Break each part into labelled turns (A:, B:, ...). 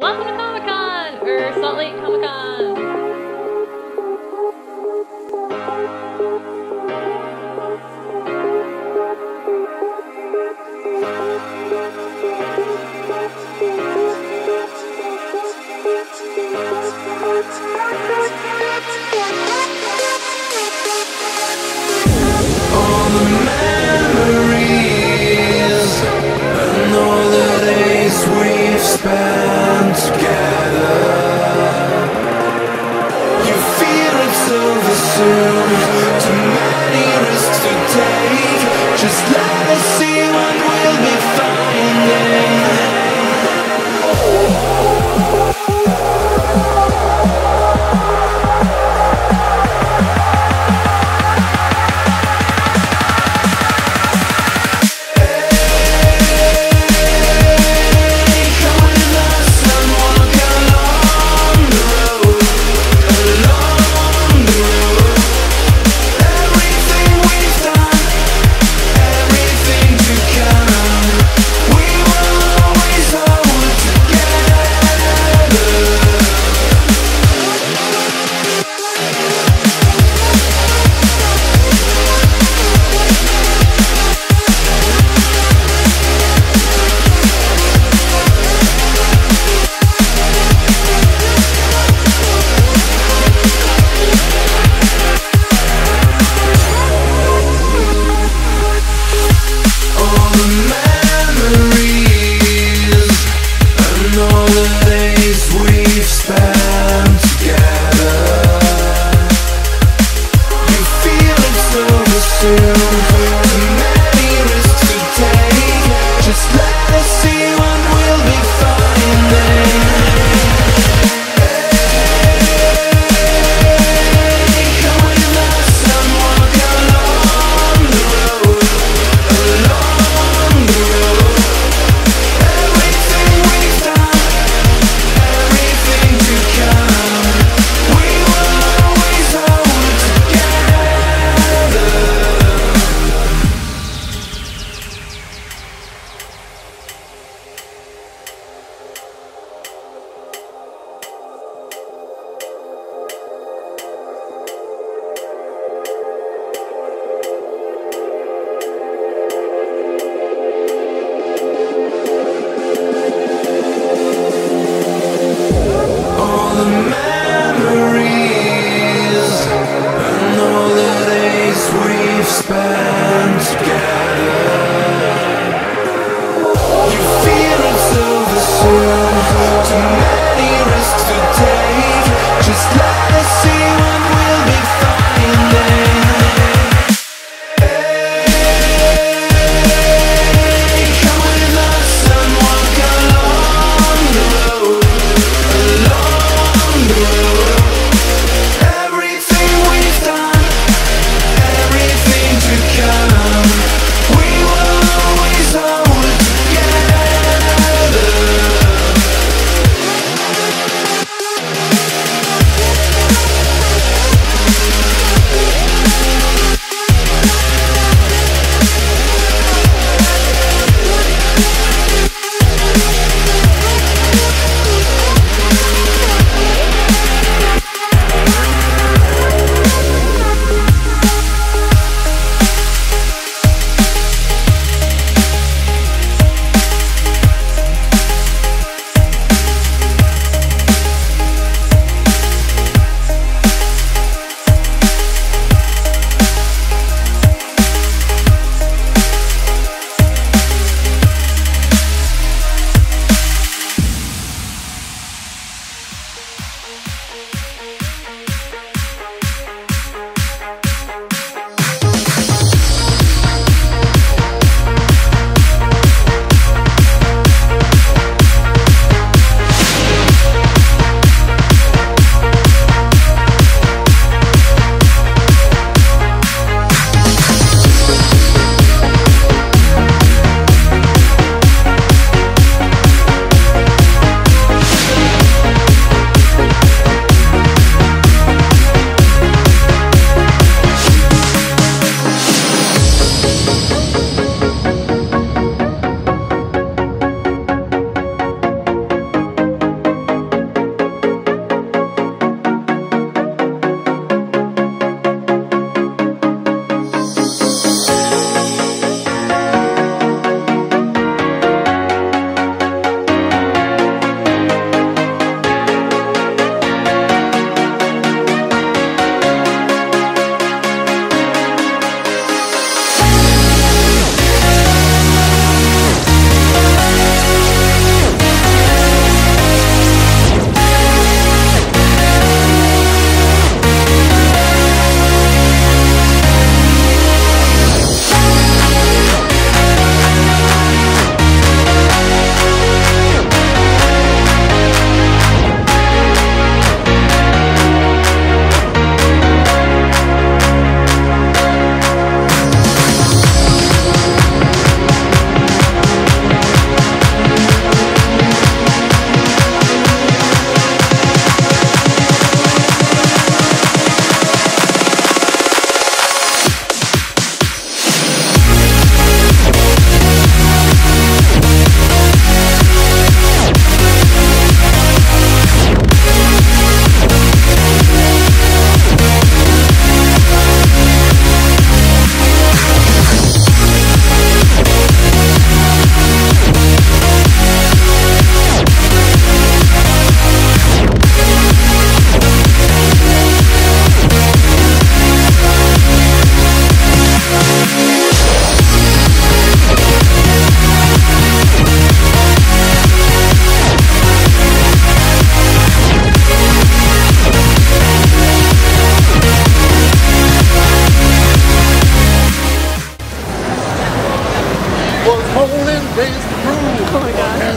A: Welcome to Comic Con or Salt Lake Comic Con.
B: All the memories and all the days we've spent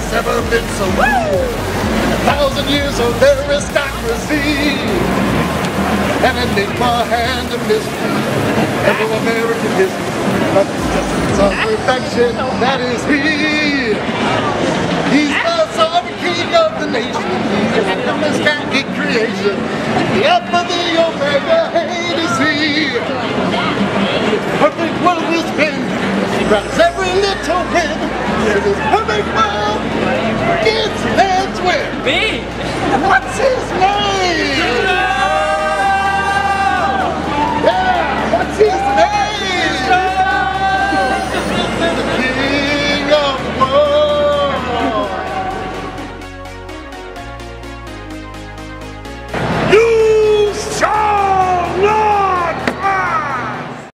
C: has ever been so woo! A thousand years of aristocracy. And An enigma hand a mystery. Every American history Nothing's just some perfection. That is he. He's the sovereign king of the nation. He's the misguided creation. The upper the omega hate is he Perfect world is been Grabs every little bit in this perfect world. It's that's where. Me. What's his name?